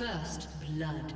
First blood.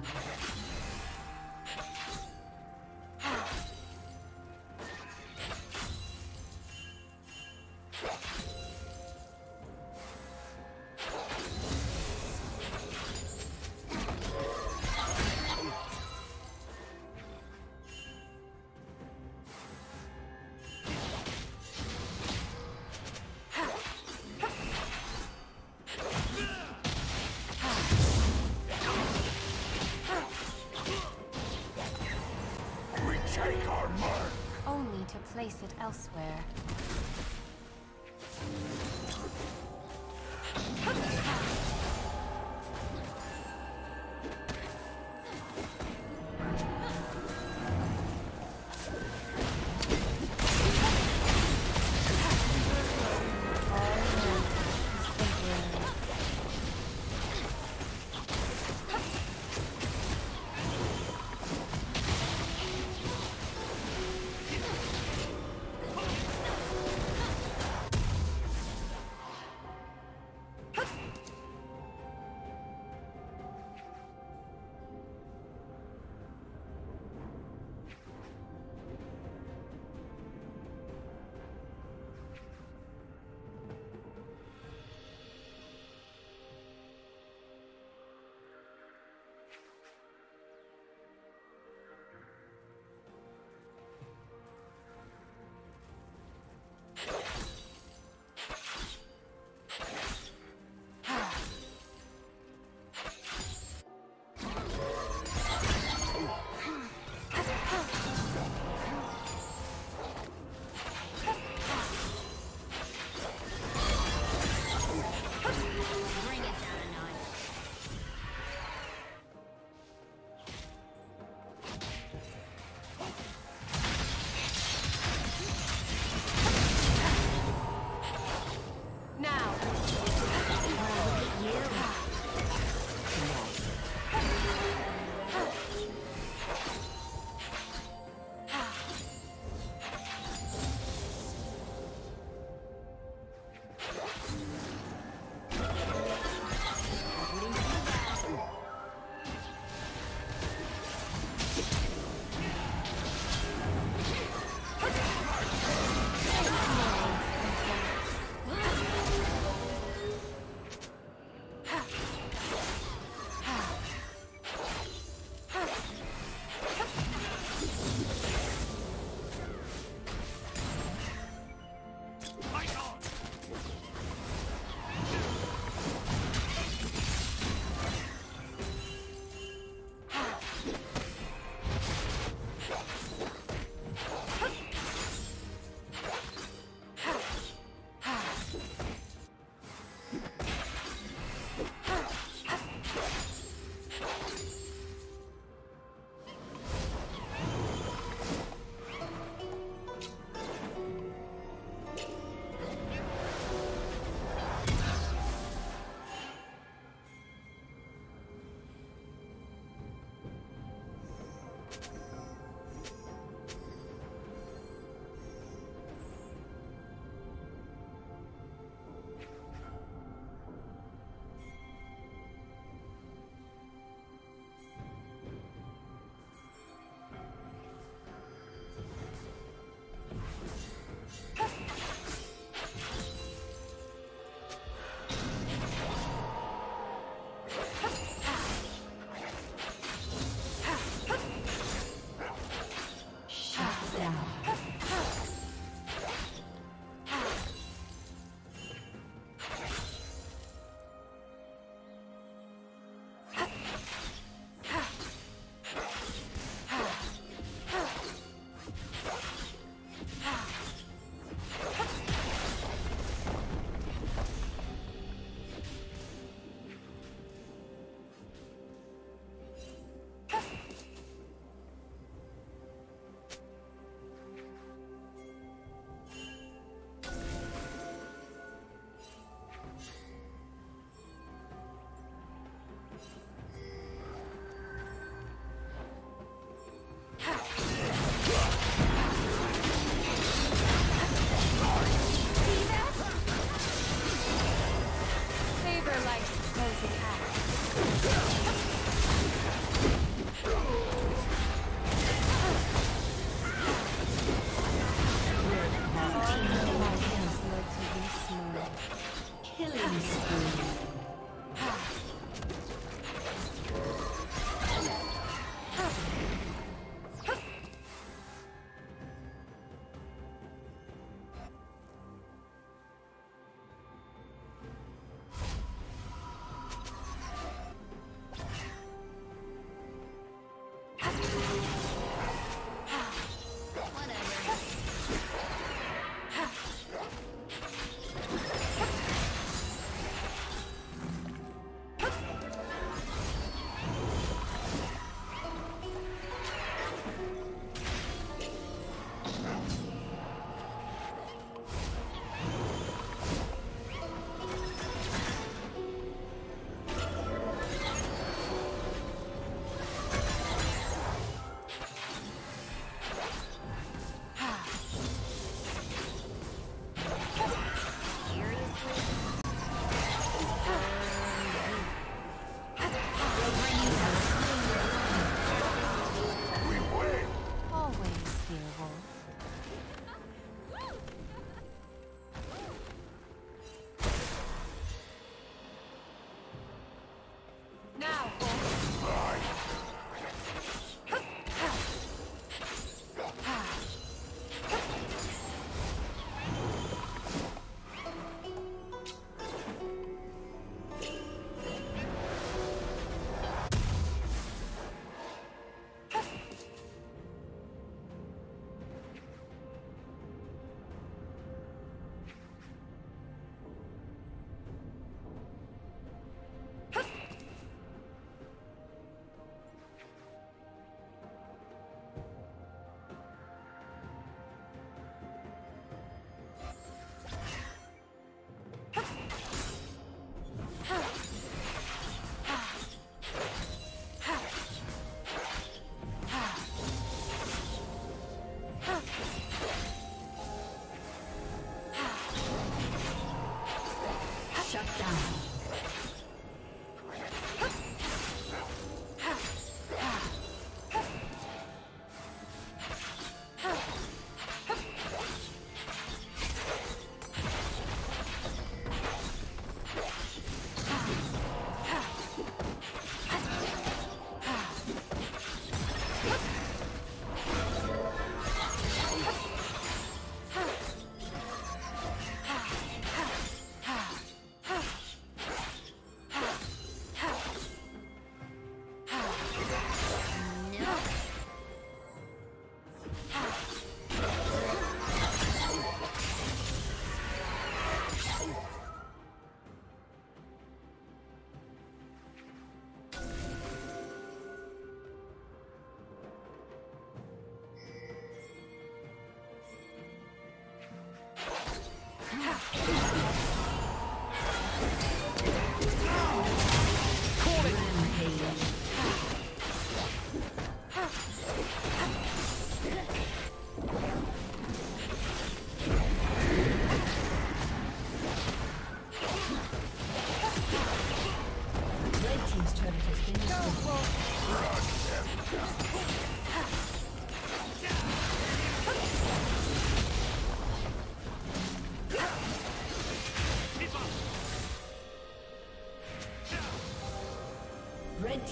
Place it elsewhere.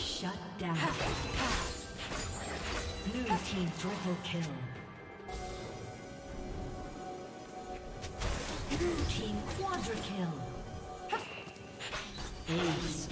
Shut down. Blue team triple kill. Blue team quadruple kill. Ace.